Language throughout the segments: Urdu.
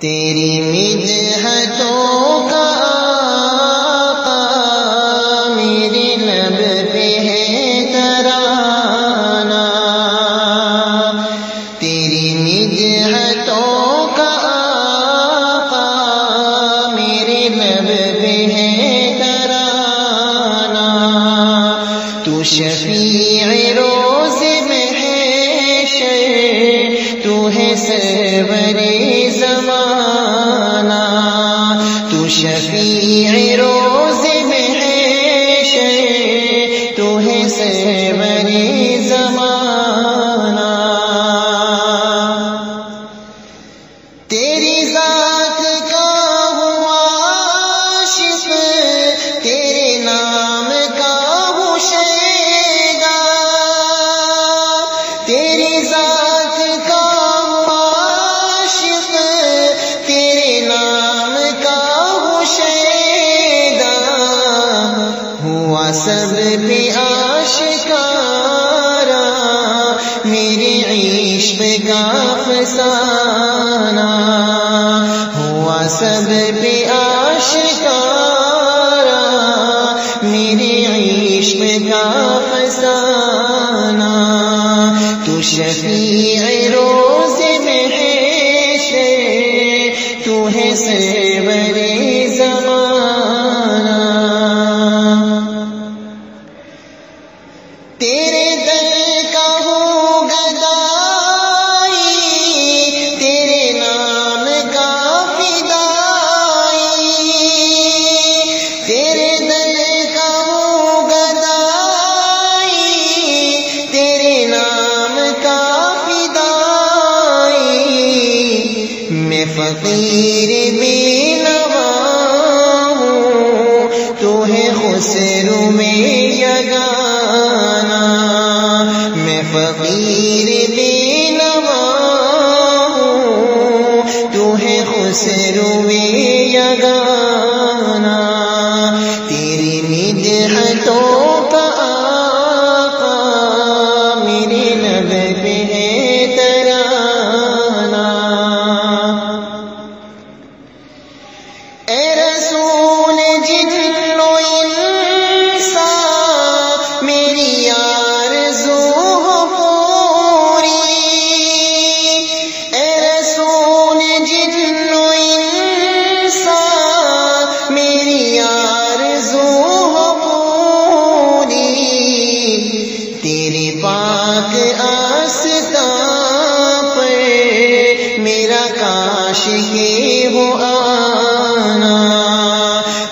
تیری مدحتوں کا آقا، میرے لب پہ ہے ترانہ۔ تیری مدحتوں کا آقا، میرے لب پہ ہے ترانہ۔ تو شفیع روز میں ہے شر تو ہے سرور شفيع فسانہ، ہوا سب پہ آشکارا، میرے عشق کا فسانہ۔ تو شفیع روز میں ہے تو ہے سرور زمانہ۔ تیرے فقیر بے نوا ہوں تو ہے خسرو میں یگانا۔ میں فقیر بے نوا ہوں تو ہے خسرو میں یگانا۔ تیری مدحتوں کا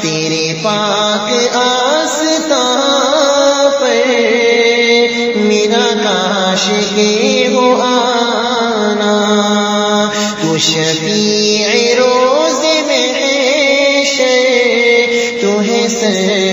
تیرے پاک آستا پر میرا کاش کے ہو آنا۔ تو شفیع روز میں ہے تو ہے سر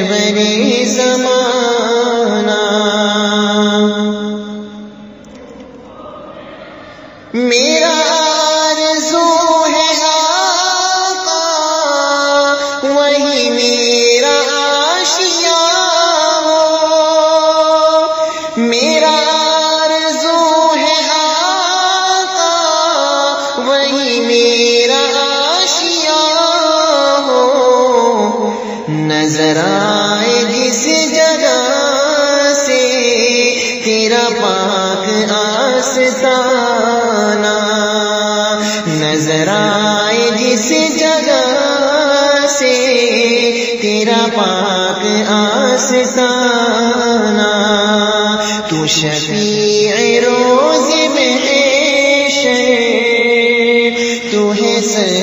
تیرا پاک آستانہ نظر آئے جس جگہ سے تیرا پاک آستانہ تو شفیع روز میں ہے تو ہے سرور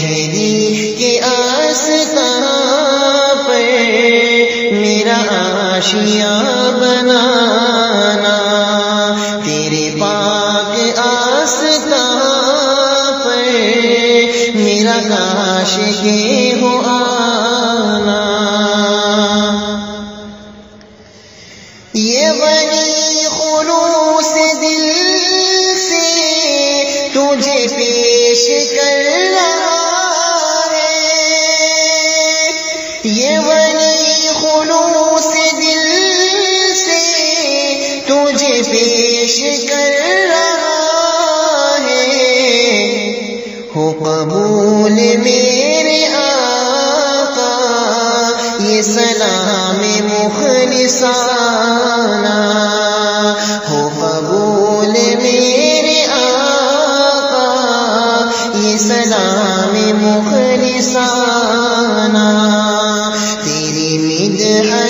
شہری کے آستہ پہ میرا آشیاں بنانا، تیرے پاک آستہ پہ میرا کاش کے ہو آنا۔ یہ بنی خلوص دل سے تجھے پیش پیش کر رہا ہے۔ ہو قبول میرے آقا، یہ سلام مخلصانہ۔ ہو قبول میرے آقا، یہ سلام مخلصانہ۔ تیری مدحتوں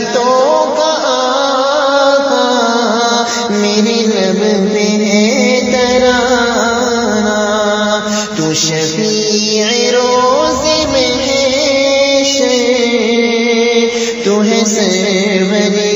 تو شفیع روز میں ہے تو ہے سرور